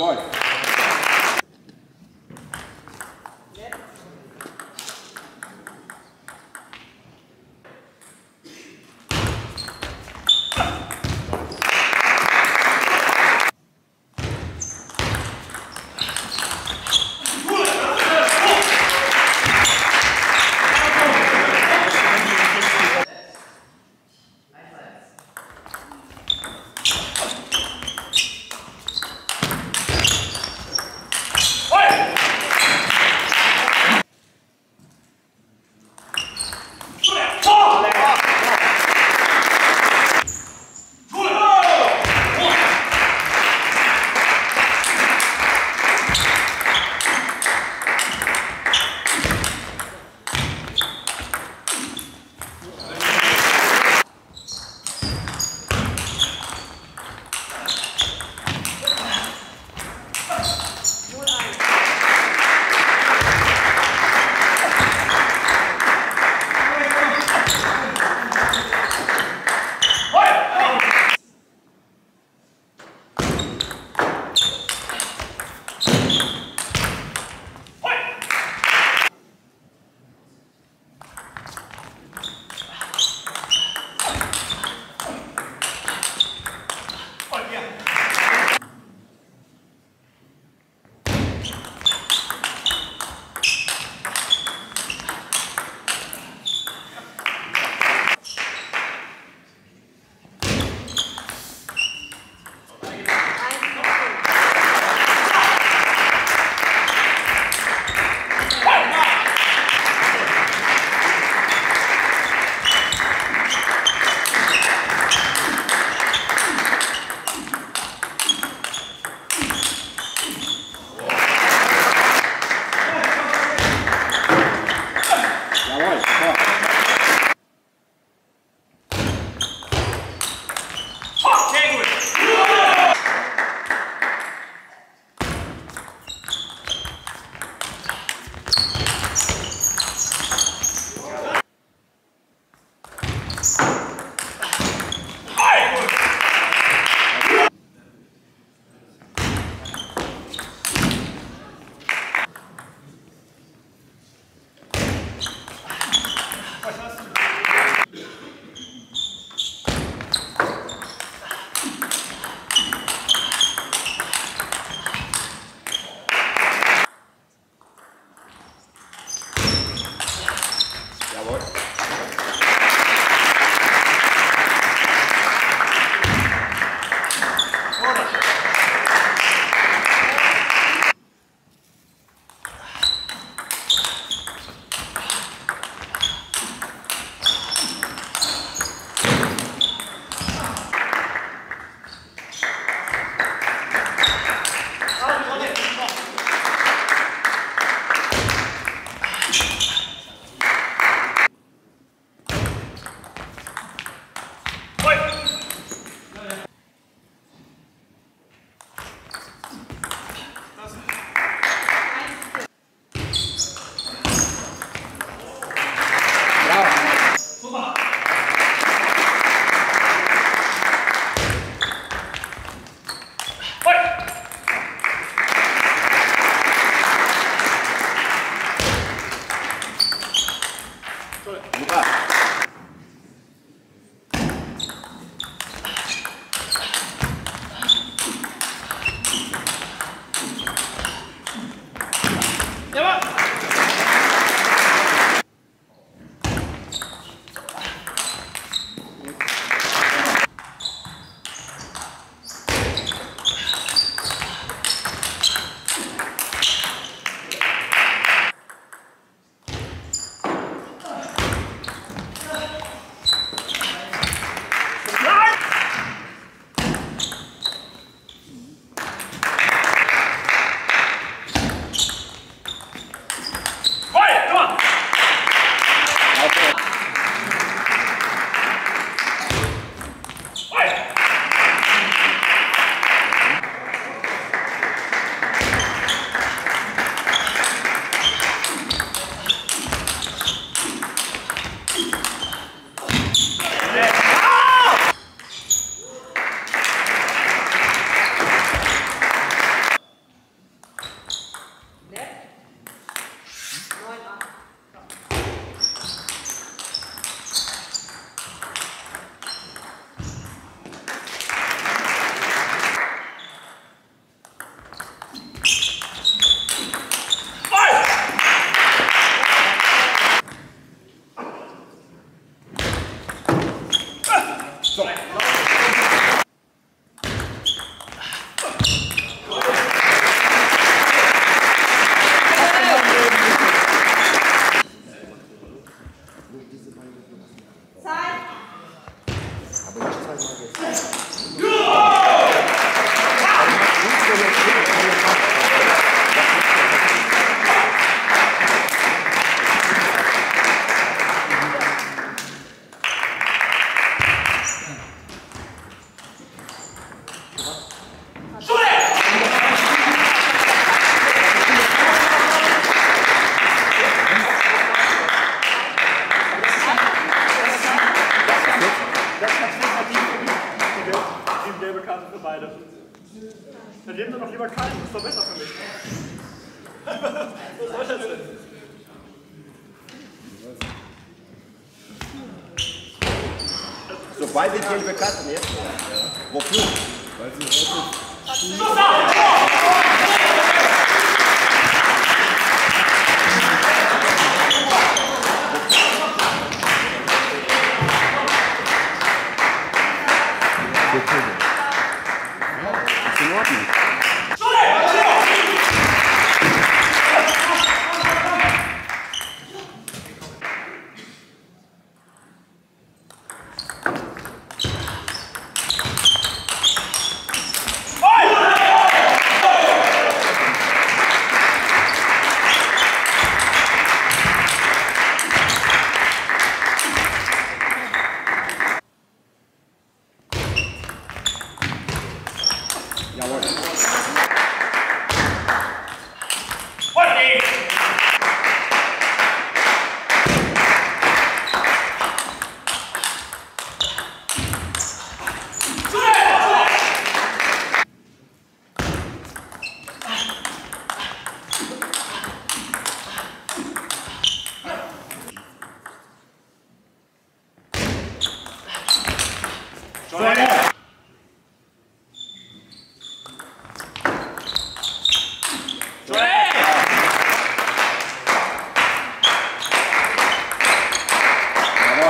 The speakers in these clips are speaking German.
Olha. Das hat sich verdient. Die gelbe Karte für beide. Dann nehmen wir doch lieber Kalten, ist doch besser für mich. Was soll das denn? So beide gelbe Karten jetzt. Wofür? Weil sie heute. Y'all work.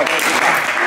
Obrigado.